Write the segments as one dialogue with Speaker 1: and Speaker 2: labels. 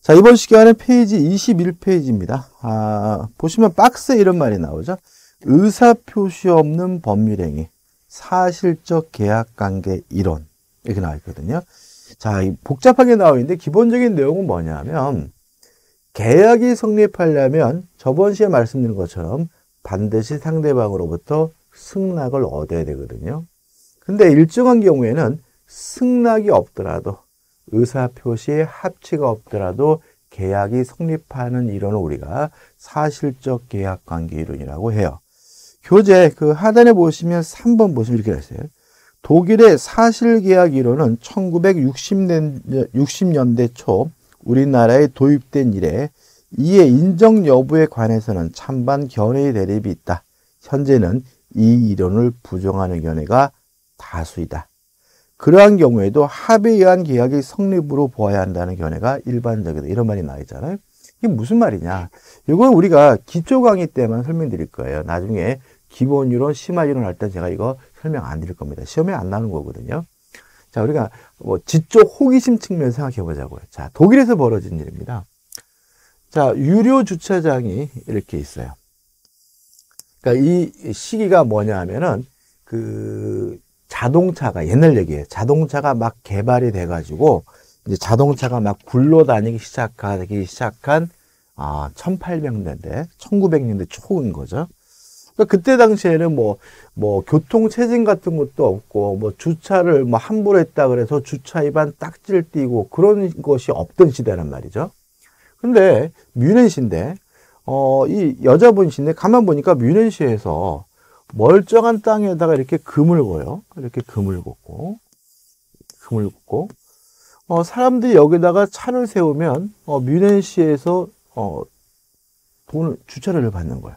Speaker 1: 자, 이번 시간은 페이지 21페이지입니다. 아, 보시면 박스에 이런 말이 나오죠. 의사표시 없는 법률행위, 사실적 계약관계 이론. 이렇게 나와 있거든요. 자, 복잡하게 나와 있는데 기본적인 내용은 뭐냐면, 계약이 성립하려면 저번 시에 말씀드린 것처럼 반드시 상대방으로부터 승낙을 얻어야 되거든요. 근데 일정한 경우에는 승낙이 없더라도 의사표시에 합치가 없더라도 계약이 성립하는 이론을 우리가 사실적 계약 관계 이론이라고 해요. 교재 그 하단에 보시면 3번 보시면 이렇게 됐어요. 독일의 사실 계약 이론은 1960년, 60년대 초 우리나라에 도입된 이래 이에 인정 여부에 관해서는 찬반 견해의 대립이 있다. 현재는 이 이론을 부정하는 견해가 다수이다. 그러한 경우에도 합의에 의한 계약이 성립으로 보아야 한다는 견해가 일반적이다. 이런 말이 나와 있잖아요. 이게 무슨 말이냐. 이건 우리가 기초 강의 때만 설명드릴 거예요. 나중에 기본 이론, 심화 이론 할 때 제가 이거 설명 안 드릴 겁니다. 시험에 안 나오는 거거든요. 자, 우리가 뭐 지적 호기심 측면 생각해 보자고요. 자, 독일에서 벌어진 일입니다. 자, 유료 주차장이 이렇게 있어요. 그러니까 이 시기가 뭐냐 하면은 그 자동차가 옛날 얘기예요. 자동차가 막 개발이 돼 가지고 이제 자동차가 막 굴러다니기 시작하기 시작한 아, 1800년대, 1900년대 초인 거죠. 그러니까 그때 당시에는 뭐, 뭐, 교통 체증 같은 것도 없고, 뭐, 주차를 뭐 함부로 했다 그래서 주차 위반 딱지를 띄고 그런 것이 없던 시대란 말이죠. 근데 뮤넨시인데, 어, 이 여자분이신데, 가만 보니까 뮤넨시에서 멀쩡한 땅에다가 이렇게 금을 고요. 이렇게 금을 꽂고, 금을 꽂고, 어, 사람들이 여기다가 차를 세우면, 어, 뮤넨시에서, 어, 돈을, 주차료를 받는 거예요.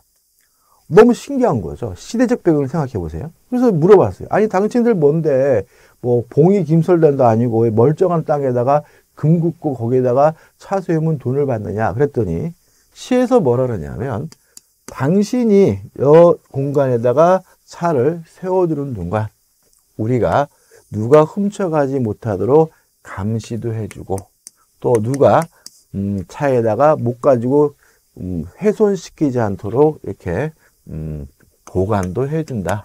Speaker 1: 너무 신기한 거죠. 시대적 배경을 생각해 보세요. 그래서 물어봤어요. 아니, 당신들 뭔데, 뭐, 봉이 김설단도 아니고, 멀쩡한 땅에다가 금 굽고 거기에다가 차 세우면 돈을 받느냐. 그랬더니, 시에서 뭐라 그러냐면, 당신이 여 공간에다가 차를 세워두는 동안, 우리가 누가 훔쳐가지 못하도록 감시도 해주고, 또 누가, 음, 차에다가 못 가지고, 음, 훼손시키지 않도록 이렇게 음, 보관도 해준다.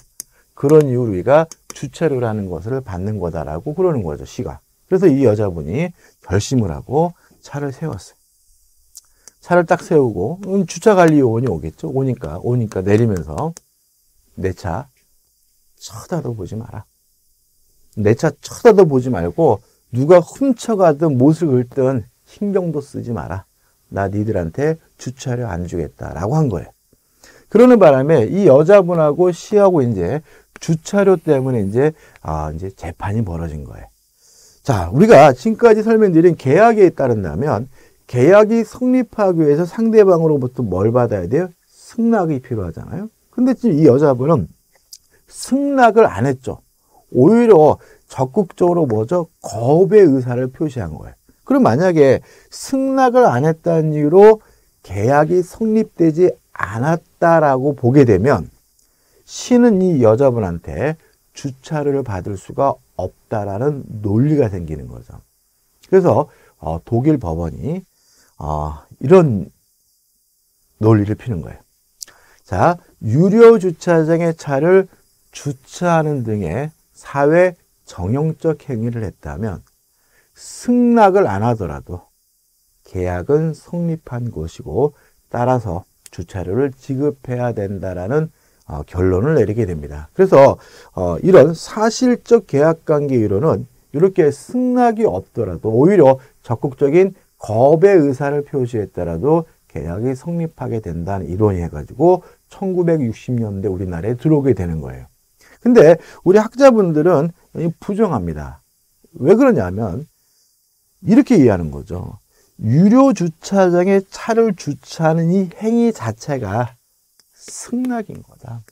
Speaker 1: 그런 이유로 우리가 주차를 하는 것을 받는 거다라고 그러는 거죠, 시가. 그래서 이 여자분이 결심을 하고 차를 세웠어요. 차를 딱 세우고, 음, 주차관리 요원이 오겠죠? 오니까, 오니까 내리면서, 내 차, 쳐다도 보지 마라. 내 차 쳐다도 보지 말고, 누가 훔쳐가든 못을 긁든 신경도 쓰지 마라. 나 니들한테 주차료 안 주겠다라고 한 거예요. 그러는 바람에 이 여자분하고 씨하고 이제 주차료 때문에 이제 아 이제 재판이 벌어진 거예요. 자, 우리가 지금까지 설명드린 계약에 따른다면 계약이 성립하기 위해서 상대방으로부터 뭘 받아야 돼요? 승낙이 필요하잖아요. 근데 지금 이 여자분은 승낙을 안 했죠. 오히려 적극적으로 뭐죠? 거부의 의사를 표시한 거예요. 그럼 만약에 승낙을 안 했다는 이유로 계약이 성립되지 않았다라고 보게 되면 시는 이 여자분한테 주차료를 받을 수가 없다라는 논리가 생기는 거죠. 그래서 어, 독일 법원이 어, 이런 논리를 피는 거예요. 자, 유료 주차장에 차를 주차하는 등의 사회 정형적 행위를 했다면 승낙을 안 하더라도 계약은 성립한 것이고 따라서 주차료를 지급해야 된다라는 어, 결론을 내리게 됩니다. 그래서 어, 이런 사실적 계약관계 이론은 이렇게 승낙이 없더라도 오히려 적극적인 겁의 의사를 표시했더라도 계약이 성립하게 된다는 이론이 해가지고 1960년대 우리나라에 들어오게 되는 거예요. 근데 우리 학자분들은 부정합니다. 왜 그러냐면 이렇게 이해하는 거죠. 유료 주차장에 차를 주차하는 이 행위 자체가 승낙인 거다.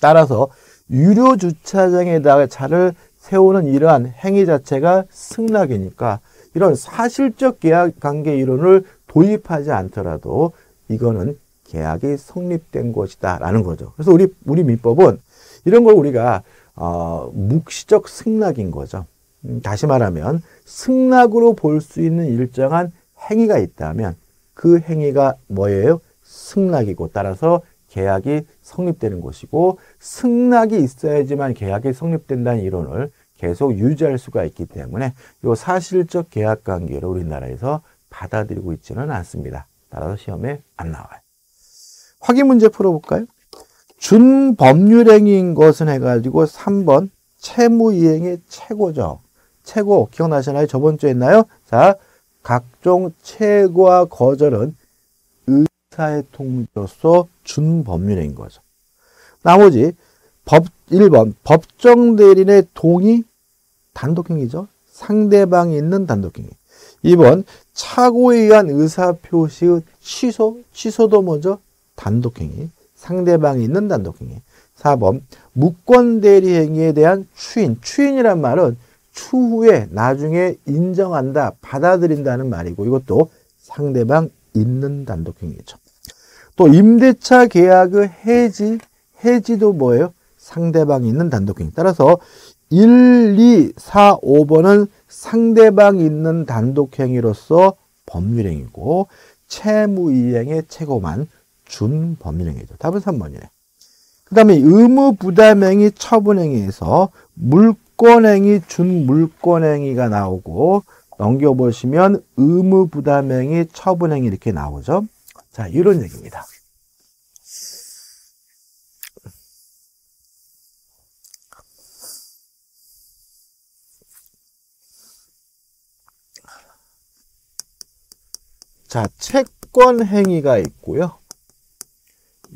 Speaker 1: 따라서 유료 주차장에다가 차를 세우는 이러한 행위 자체가 승낙이니까 이런 사실적 계약 관계 이론을 도입하지 않더라도 이거는 계약이 성립된 것이다라는 거죠. 그래서 우리 우리 민법은 이런 걸 우리가 어, 묵시적 승낙인 거죠. 음, 다시 말하면 승낙으로 볼 수 있는 일정한 행위가 있다면 그 행위가 뭐예요? 승낙이고 따라서 계약이 성립되는 것이고 승낙이 있어야지만 계약이 성립된다는 이론을 계속 유지할 수가 있기 때문에 이 사실적 계약 관계를 우리나라에서 받아들이고 있지는 않습니다. 따라서 시험에 안 나와요. 확인 문제 풀어볼까요? 준법률행위인 것은 해가지고 3번 채무이행의 최고죠. 최고 기억나시나요? 저번 주에 했나요? 자, 각종 최고와 거절은 의사의 통지로서 준법률행인 거죠. 나머지 법 1번 법정 대리인의 동의 단독행위죠. 상대방이 있는 단독행위. 2번 착오에 의한 의사표시의 취소, 취소도 뭐죠? 단독행위. 상대방이 있는 단독행위. 4번 무권대리 행위에 대한 추인. 추인이란 말은 추후에 나중에 인정한다, 받아들인다는 말이고 이것도 상대방 있는 단독행위죠. 또 임대차 계약의 해지, 해지도 뭐예요? 상대방이 있는 단독행위. 따라서 1, 2, 4, 5번은 상대방 있는 단독행위로서 법률행위고 채무이행의 최고만 준법률행위죠. 답은 3번이네. 그 다음에 의무부담행위 처분행위에서 물권행위, 준물권행위가 나오고 넘겨보시면 의무부담행위, 처분행위 이렇게 나오죠. 자, 이런 얘기입니다. 자, 채권 행위가 있고요.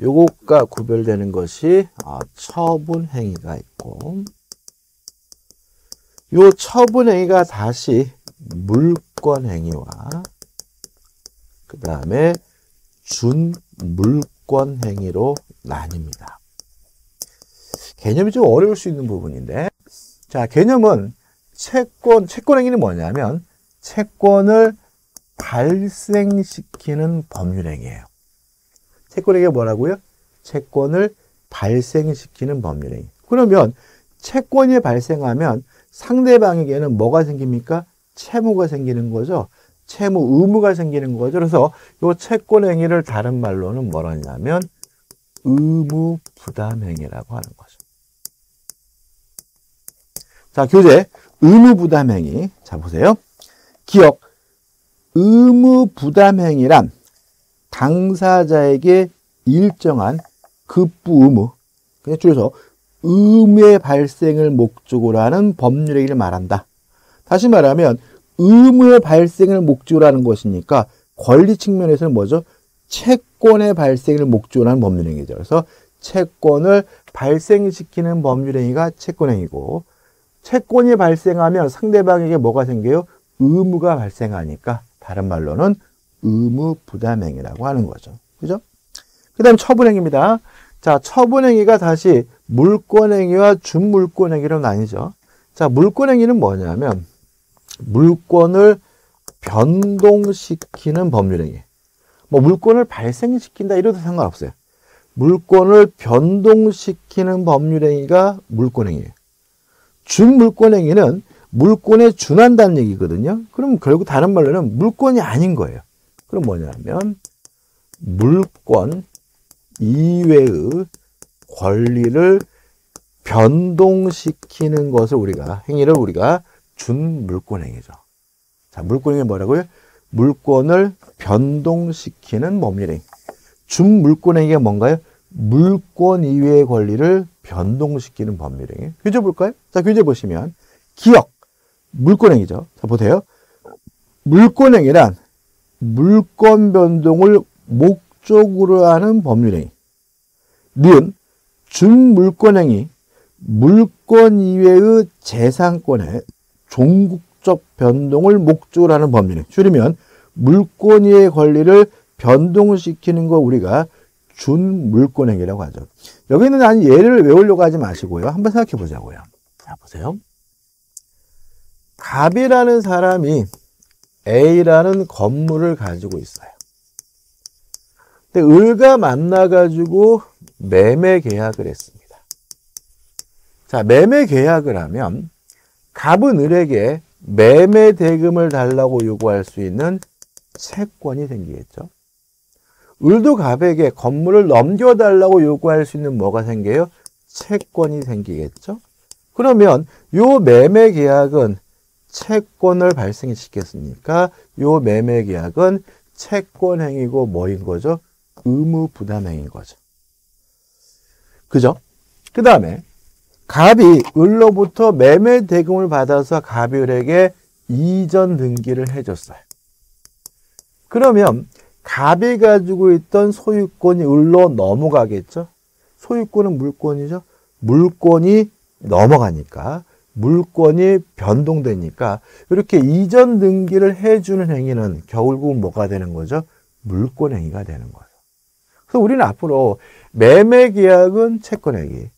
Speaker 1: 요것과 구별되는 것이 아, 처분 행위가 있고 요 처분 행위가 다시 물권 행위와 그 다음에 준물권 행위로 나뉩니다. 개념이 좀 어려울 수 있는 부분인데 자 개념은 채권 채권 행위는 뭐냐면 채권을 발생시키는 법률행위예요. 채권행위가 뭐라고요? 채권을 발생시키는 법률행위. 그러면 채권이 발생하면 상대방에게는 뭐가 생깁니까? 채무가 생기는 거죠. 채무 의무가 생기는 거죠. 그래서 이 채권 행위를 다른 말로는 뭐라 하냐면 의무 부담 행위라고 하는 거죠. 자, 교재 의무 부담 행위. 자, 보세요. 기억 의무 부담 행위란 당사자에게 일정한 급부 의무, 그냥 줄여서 의무의 발생을 목적으로 하는 법률 행위를 말한다. 다시 말하면 의무의 발생을 목적으로 하는 것이니까 권리 측면에서는 뭐죠? 채권의 발생을 목적으로 하는 법률 행위죠. 그래서 채권을 발생시키는 법률 행위가 채권 행위고 채권이 발생하면 상대방에게 뭐가 생겨요? 의무가 발생하니까 다른 말로는 의무 부담행위라고 하는 거죠. 그죠? 그 다음 처분행위입니다. 자, 처분행위가 다시 물권행위와 준물권행위로 나뉘죠. 자, 물권행위는 뭐냐면 물권을 변동시키는 법률행위. 뭐 물권을 발생시킨다 이래도 상관없어요. 물권을 변동시키는 법률행위가 물권행위예요. 준물권행위는 물권에 준한다는 얘기거든요. 그럼 결국 다른 말로는 물권이 아닌 거예요. 그럼 뭐냐면 물권 이외의 권리를 변동시키는 것을 우리가 행위를 우리가 준 물권 행위죠. 자, 물권 행위 뭐라고요? 물권을 변동시키는 법률행. 준 물권 행위가 뭔가요? 물권 이외의 권리를 변동시키는 법률행위. 교재 볼까요? 자, 교재 보시면 기억 물권행위죠. 자, 보세요. 물권행위란 물권 변동을 목적으로 하는 법률행위. 니은 준물권행위, 물권 이외의 재산권의 종국적 변동을 목적으로 하는 법률행위. 줄이면 물권 이외의 권리를 변동시키는 거 우리가 준물권행위라고 하죠. 여기는 한 예를 외우려고 하지 마시고요. 한번 생각해 보자고요. 자, 보세요. 갑이라는 사람이 A라는 건물을 가지고 있어요. 근데 을과 만나가지고 매매 계약을 했습니다. 자, 매매 계약을 하면 갑은 을에게 매매 대금을 달라고 요구할 수 있는 채권이 생기겠죠. 을도 갑에게 건물을 넘겨달라고 요구할 수 있는 뭐가 생겨요? 채권이 생기겠죠. 그러면 요 매매 계약은 채권을 발생시켰으니까 요 매매 계약은 채권 행위고 뭐인 거죠? 의무 부담 행위인 거죠. 그죠? 그 다음에 갑이 을로부터 매매 대금을 받아서 갑이 을에게 이전 등기를 해줬어요. 그러면 갑이 가지고 있던 소유권이 을로 넘어가겠죠? 소유권은 물권이죠? 물권이 넘어가니까 물권이 변동되니까 이렇게 이전 등기를 해주는 행위는 결국 뭐가 되는 거죠? 물권 행위가 되는 거죠. 그래서 우리는 앞으로 매매 계약은 채권 행위,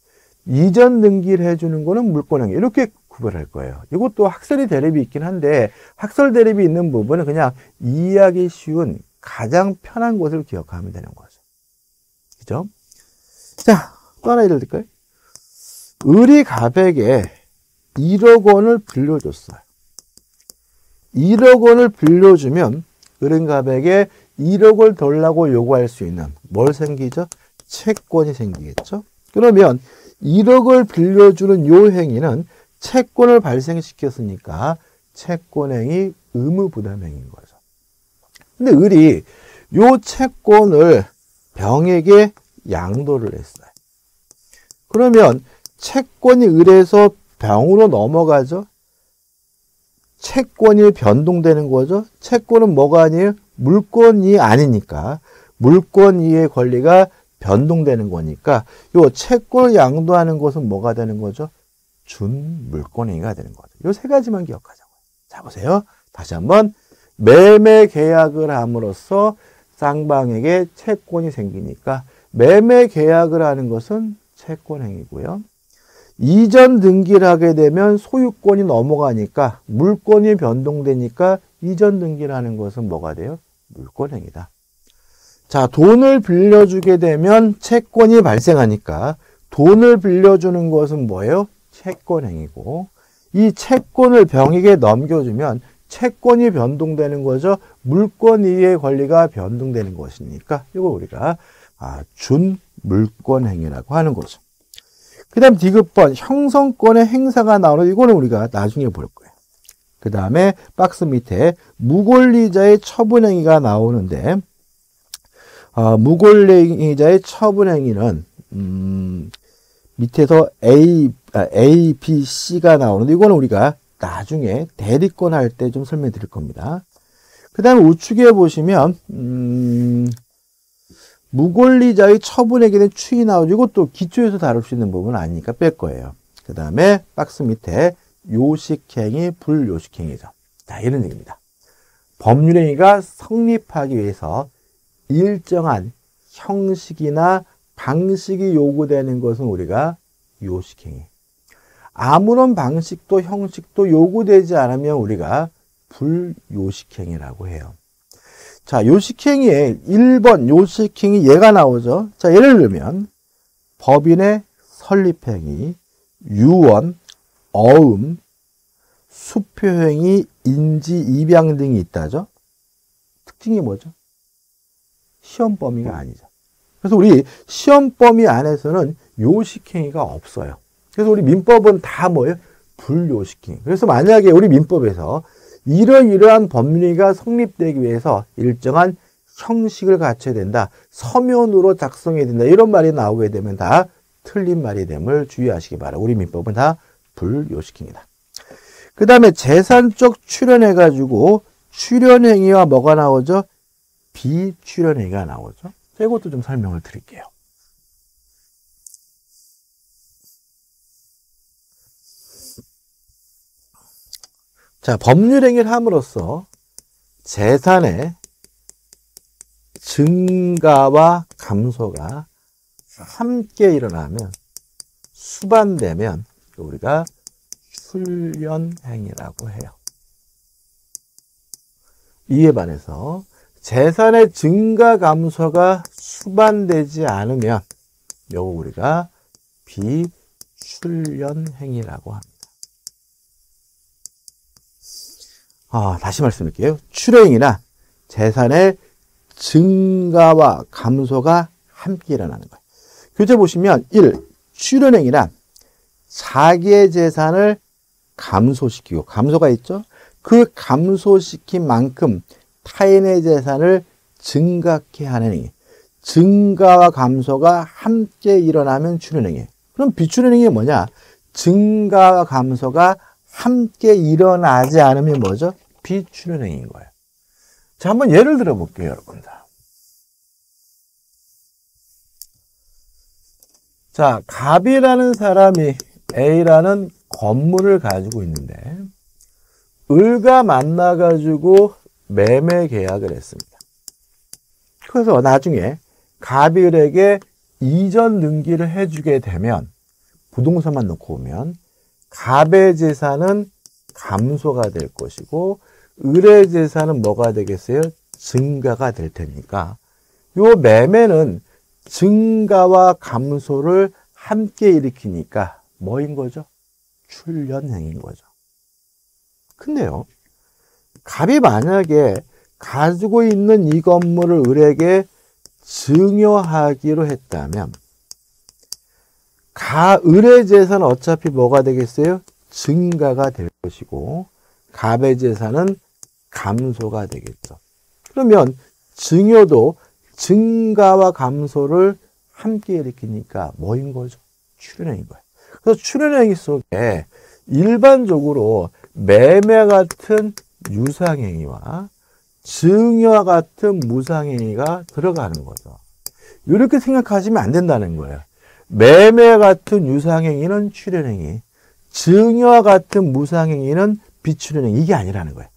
Speaker 1: 이전 등기를 해주는 거는 물권 행위 이렇게 구별할 거예요. 이것도 학설이 대립이 있긴 한데 학설 대립이 있는 부분은 그냥 이해하기 쉬운 가장 편한 것을 기억하면 되는 거죠. 그죠? 자, 또 하나 예를 들까요? 을이 갑에게 1억 원을 빌려줬어요. 1억 원을 빌려주면 갑에게 1억을 달라고 요구할 수 있는 뭘 생기죠? 채권이 생기겠죠? 그러면 1억을 빌려주는 요 행위는 채권을 발생시켰으니까 채권행위 의무부담행위인 거죠. 근데 을이 요 채권을 병에게 양도를 했어요. 그러면 채권이 을에서 병으로 넘어가죠. 채권이 변동되는 거죠. 채권은 뭐가 아니에요? 물권이 아니니까 물권 이의 권리가 변동되는 거니까 요 채권을 양도하는 것은 뭐가 되는 거죠? 준물권행위가 되는 거죠. 요 세 가지만 기억하자고요. 자 보세요. 다시 한번 매매 계약을 함으로써 쌍방에게 채권이 생기니까 매매 계약을 하는 것은 채권행위고요. 이전 등기를 하게 되면 소유권이 넘어가니까 물권이 변동되니까 이전 등기를 하는 것은 뭐가 돼요? 물권행위다. 자, 돈을 빌려주게 되면 채권이 발생하니까 돈을 빌려주는 것은 뭐예요? 채권행위고 이 채권을 병에게 넘겨주면 채권이 변동되는 거죠. 물권 이의 권리가 변동되는 것이니까 이거 우리가 아, 준물권행위라고 하는 거죠. 그 다음 디귿번 형성권의 행사가 나오는 이거는 우리가 나중에 볼 거예요. 그 다음에 박스 밑에 무권리자의 처분행위가 나오는데 어, 무권리자의 처분행위는 음, 밑에서 A, 아, A, B, C가 나오는데 이거는 우리가 나중에 대리권 할 때 좀 설명드릴 겁니다. 그 다음에 우측에 보시면 음, 무권리자의 처분에게는 추이 나오죠. 이것도 기초에서 다룰 수 있는 부분은 아니니까 뺄 거예요. 그 다음에 박스 밑에 요식행위, 불요식행위죠. 자, 이런 얘기입니다. 법률행위가 성립하기 위해서 일정한 형식이나 방식이 요구되는 것은 우리가 요식행위. 아무런 방식도 형식도 요구되지 않으면 우리가 불요식행위라고 해요. 자, 요식행위에 1번 요식행위 예가 나오죠. 자, 예를 들면 법인의 설립행위, 유언, 어음, 수표행위, 인지, 입양 등이 있다죠. 특징이 뭐죠? 시험 범위가 아니죠. 그래서 우리 시험 범위 안에서는 요식행위가 없어요. 그래서 우리 민법은 다 뭐예요? 불요식행위. 그래서 만약에 우리 민법에서 이러이러한 법리가 성립되기 위해서 일정한 형식을 갖춰야 된다. 서면으로 작성해야 된다. 이런 말이 나오게 되면 다 틀린 말이 됨을 주의하시기 바랍니다. 우리 민법은 다 불요식행위다. 그 다음에 재산적 출연해가지고 출연행위와 뭐가 나오죠? 비출연행위가 나오죠. 이것도 좀 설명을 드릴게요. 자, 법률행위를 함으로써 재산의 증가와 감소가 함께 일어나면 수반되면 우리가 출연행위라고 해요. 이에 반해서 재산의 증가 감소가 수반되지 않으면 요거 우리가 비출연행위라고 합니다. 아, 다시 말씀드릴게요. 출행이나 재산의 증가와 감소가 함께 일어나는 거예요. 교재 보시면 1. 출연행위란 자기의 재산을 감소시키고 감소가 있죠. 그 감소시킨 만큼 타인의 재산을 증가케 하는 행위. 증가와 감소가 함께 일어나면 출연행위. 그럼 비출연행위 뭐냐? 증가와 감소가 함께 일어나지 않으면 뭐죠? 비출연행위인 거예요. 자, 한번 예를 들어 볼게요, 여러분들. 자, 갑이라는 사람이 A라는 건물을 가지고 있는데, 을과 만나가지고 매매 계약을 했습니다. 그래서 나중에 갑이 을에게 이전 등기를 해주게 되면, 부동산만 놓고 오면, 갑의 재산은 감소가 될 것이고, 을의 재산은 뭐가 되겠어요? 증가가 될 테니까, 요 매매는 증가와 감소를 함께 일으키니까 뭐인 거죠? 출연행인 거죠. 근데요, 갑이 만약에 가지고 있는 이 건물을 을에게 증여하기로 했다면, 가, 을의 재산은 어차피 뭐가 되겠어요? 증가가 될 것이고, 갑의 재산은 감소가 되겠죠. 그러면 증여도 증가와 감소를 함께 일으키니까 뭐인 거죠? 출연행인 거예요. 그래서 출연행위 속에 일반적으로 매매 같은 유상행위와 증여 같은 무상행위가 들어가는 거죠. 이렇게 생각하시면 안 된다는 거예요. 매매 같은 유상행위는 출연행위, 증여 같은 무상행위는 비출연행위 이게 아니라는 거예요.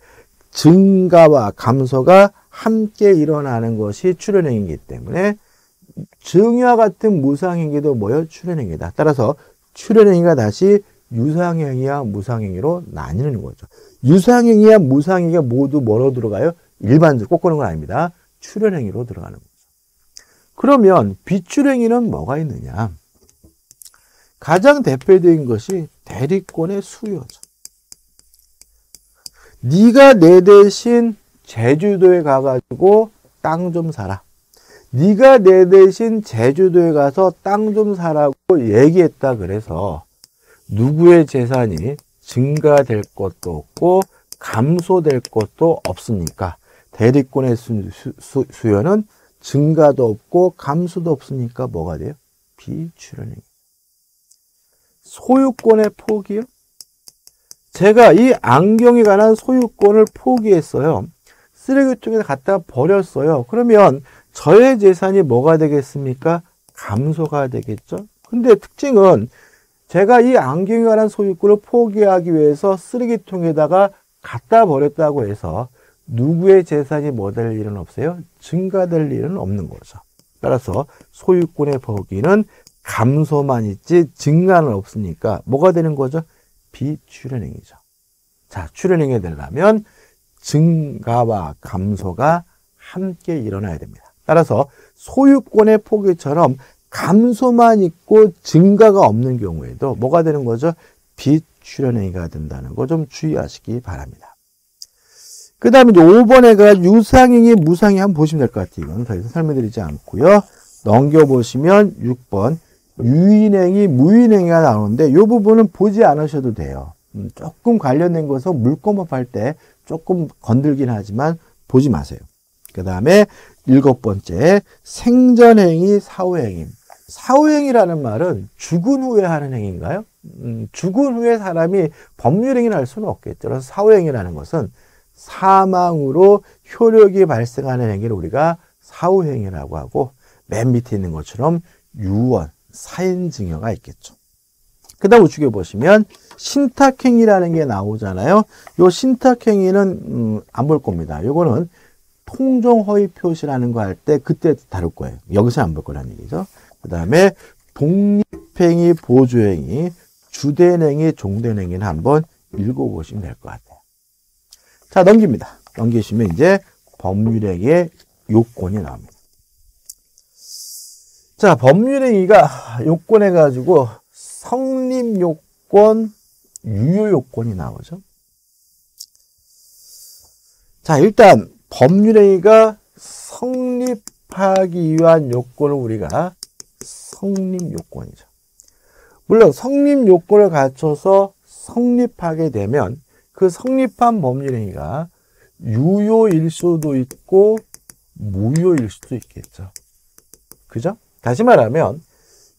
Speaker 1: 증가와 감소가 함께 일어나는 것이 출현행위이기 때문에 증여와 같은 무상행위도 뭐요? 출현행위다. 따라서 출현행위가 다시 유상행위와 무상행위로 나뉘는 거죠. 유상행위와 무상행위가 모두 뭐로 들어가요? 일반적으로 꼭 그런 건 아닙니다. 출현행위로 들어가는 거죠. 그러면 비출행위는 뭐가 있느냐? 가장 대표적인 것이 대리권의 수요죠. 네가 내 대신 제주도에 가가지고 땅 좀 사라. 네가 내 대신 제주도에 가서 땅 좀 사라고 얘기했다 그래서 누구의 재산이 증가될 것도 없고 감소될 것도 없습니까? 대리권의 수, 수, 수요는 증가도 없고 감소도 없으니까 뭐가 돼요? 비출연행. 소유권의 포기요? 제가 이 안경에 관한 소유권을 포기했어요. 쓰레기통에 갖다 버렸어요. 그러면 저의 재산이 뭐가 되겠습니까? 감소가 되겠죠. 근데 특징은 제가 이 안경에 관한 소유권을 포기하기 위해서 쓰레기통에다가 갖다 버렸다고 해서 누구의 재산이 뭐 될 일은 없어요? 증가될 일은 없는 거죠. 따라서 소유권의 포기는 감소만 있지 증가는 없으니까 뭐가 되는 거죠? 비출현행이죠. 자, 출현행이 되려면 증가와 감소가 함께 일어나야 됩니다. 따라서 소유권의 포기처럼 감소만 있고 증가가 없는 경우에도 뭐가 되는 거죠? 비출현행위가 된다는 거 좀 주의하시기 바랍니다. 그 다음에 이제 5번에 가 유상행위, 무상행위 한번 보시면 될 것 같아요. 이건 더 이상 설명드리지 않고요. 넘겨보시면 6번 유인행위, 무인행위가 나오는데 이 부분은 보지 않으셔도 돼요. 음, 조금 관련된 것은 물권법 할때 조금 건들긴 하지만 보지 마세요. 그 다음에 일곱 번째 생전행위 사후행위. 사후행위라는 말은 죽은 후에 하는 행위인가요? 음, 죽은 후에 사람이 법률행위를 할 수는 없겠죠. 그래서 사후행위라는 것은 사망으로 효력이 발생하는 행위를 우리가 사후행위라고 하고 맨 밑에 있는 것처럼 유언, 사인증여가 있겠죠. 그 다음 우측에 보시면 신탁행위라는 게 나오잖아요. 요 신탁행위는 음, 안 볼 겁니다. 요거는 통정허위 표시라는 거 할 때 그때 다룰 거예요. 여기서 안 볼 거라는 얘기죠. 그 다음에 독립행위, 보조행위, 주된행위, 종된행위는 한번 읽어보시면 될 것 같아요. 자, 넘깁니다. 넘기시면 이제 법률행위의 요건이 나옵니다. 자, 법률행위가 요건해가지고 성립 요건, 유효 요건이 나오죠. 자, 일단 법률행위가 성립하기 위한 요건을 우리가 성립 요건이죠. 물론 성립 요건을 갖춰서 성립하게 되면 그 성립한 법률행위가 유효일 수도 있고 무효일 수도 있겠죠. 그죠? 다시 말하면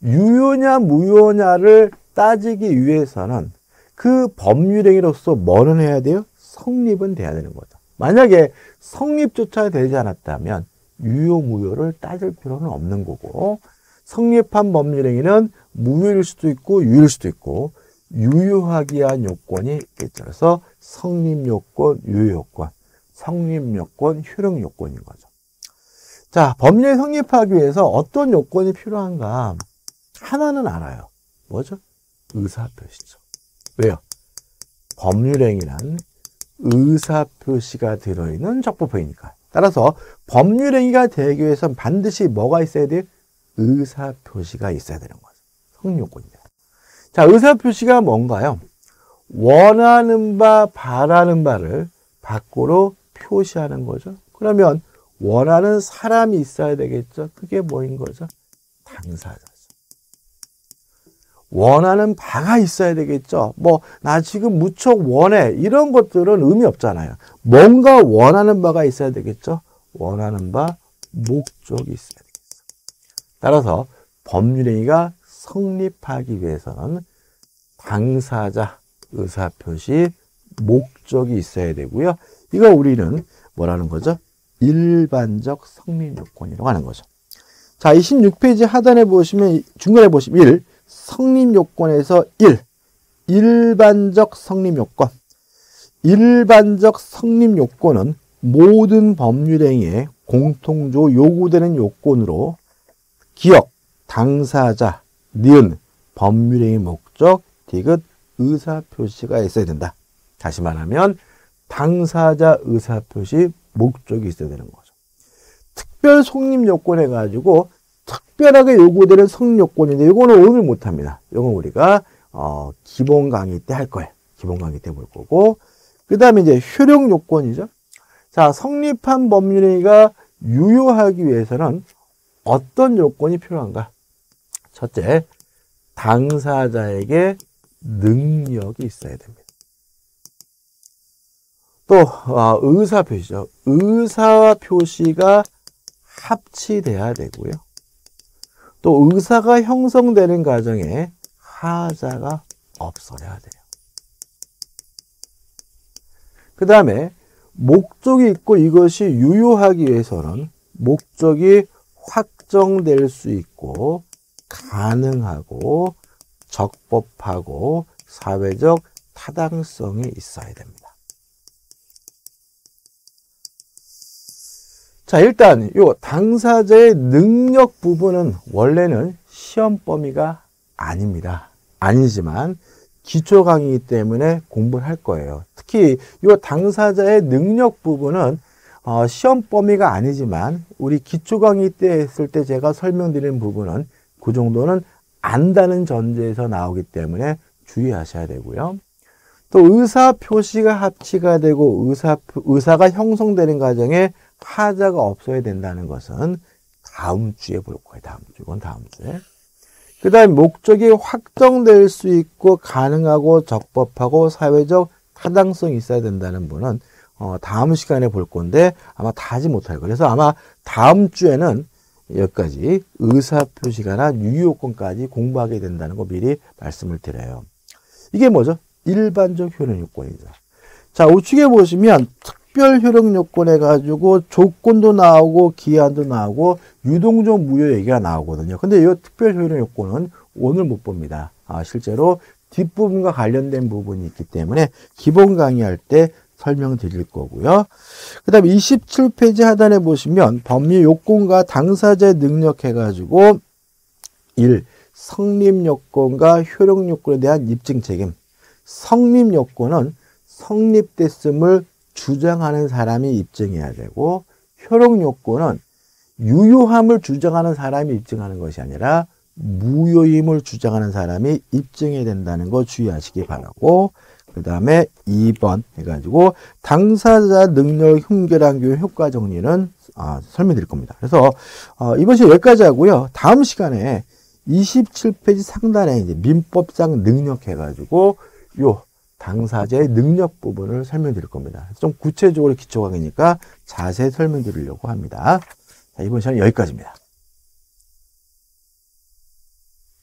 Speaker 1: 유효냐 무효냐를 따지기 위해서는 그 법률행위로서 뭐는 해야 돼요? 성립은 돼야 되는 거죠. 만약에 성립조차 되지 않았다면 유효 무효를 따질 필요는 없는 거고 성립한 법률행위는 무효일 수도 있고 유효일 수도 있고 유효하기 위한 요건이 있겠죠. 그래서 성립요건, 유효요건, 성립요건, 효력요건인 거죠. 자, 법률 성립하기 위해서 어떤 요건이 필요한가? 하나는 알아요. 뭐죠? 의사표시죠. 왜요? 법률행위란 의사표시가 들어있는 적법행위니까. 따라서 법률행위가 되기 위해서는 반드시 뭐가 있어야 돼요? 의사표시가 있어야 되는 거죠. 성립요건입니다. 자, 의사표시가 뭔가요? 원하는 바, 바라는 바를 밖으로 표시하는 거죠. 그러면 원하는 사람이 있어야 되겠죠. 그게 뭐인 거죠? 당사자죠. 원하는 바가 있어야 되겠죠. 뭐, 나 지금 무척 원해. 이런 것들은 의미 없잖아요. 뭔가 원하는 바가 있어야 되겠죠. 원하는 바, 목적이 있어야 되겠어. 따라서 법률행위가 성립하기 위해서는 당사자 의사표시 목적이 있어야 되고요. 이거 우리는 뭐라는 거죠? 일반적 성립 요건이라고 하는 거죠. 자, 26페이지 하단에 보시면 중간에 보시면 1 성립 요건에서 1 일반적 성립 요건 일반적 성립 요건은 모든 법률 행위에 공통적으로 요구되는 요건으로 기억, 당사자, 니은, 법률 행위 목적, 디귿, 의사 표시가 있어야 된다. 다시 말하면 당사자 의사 표시 목적이 있어야 되는 거죠. 특별 성립 요건 해가지고 특별하게 요구되는 성립 요건인데 이거는 오늘 못합니다. 이건 우리가 어, 기본 강의 때 할 거예요. 기본 강의 때 볼 거고 그 다음에 이제 효력 요건이죠. 자 성립한 법률행위가 유효하기 위해서는 어떤 요건이 필요한가? 첫째, 당사자에게 능력이 있어야 됩니다. 또 어, 의사 표시죠. 의사 표시가 합치돼야 되고요. 또 의사가 형성되는 과정에 하자가 없어야 돼요. 그 다음에 목적이 있고 이것이 유효하기 위해서는 목적이 확정될 수 있고 가능하고 적법하고 사회적 타당성이 있어야 됩니다. 자, 일단 요 당사자의 능력 부분은 원래는 시험 범위가 아닙니다. 아니지만 기초 강의이기 때문에 공부를 할 거예요. 특히 요 당사자의 능력 부분은 어, 시험 범위가 아니지만 우리 기초 강의 때 했을 때 제가 설명드린 부분은 그 정도는 안다는 전제에서 나오기 때문에 주의하셔야 되고요. 또 의사 표시가 합치가 되고 의사 의사가 형성되는 과정에 하자가 없어야 된다는 것은 다음 주에 볼 거예요. 다음 주. 이건 다음 주에. 그 다음에 목적이 확정될 수 있고 가능하고 적법하고 사회적 타당성이 있어야 된다는 분은 어, 다음 시간에 볼 건데 아마 다 하지 못할 거예요. 그래서 아마 다음 주에는 여기까지 의사표시가나 유효권까지 공부하게 된다는 거 미리 말씀을 드려요. 이게 뭐죠? 일반적 효력 요건이죠. 자, 우측에 보시면 특별 효력 요건 해가지고 조건도 나오고 기한도 나오고 유동적 무효 얘기가 나오거든요. 근데 이 특별 효력 요건은 오늘 못 봅니다. 아, 실제로 뒷부분과 관련된 부분이 있기 때문에 기본 강의할 때 설명드릴 거고요. 그 다음에 27페이지 하단에 보시면 법률 요건과 당사자의 능력 해가지고 1. 성립 요건과 효력 요건에 대한 입증 책임. 성립 요건은 성립됐음을 주장하는 사람이 입증해야 되고 효력 요건은 유효함을 주장하는 사람이 입증하는 것이 아니라 무효임을 주장하는 사람이 입증해야 된다는 거 주의하시기 바라고 그 다음에 2번 해가지고 당사자 능력 흉계란 교육 효과 정리는 아, 설명 드릴 겁니다. 그래서 어, 이번 시간 여기까지 하고요. 다음 시간에 27페이지 상단에 이제 민법상 능력 해가지고 요 당사자의 능력 부분을 설명드릴 겁니다. 좀 구체적으로 기초 강의니까 자세히 설명드리려고 합니다. 자, 이번 시간은 여기까지입니다.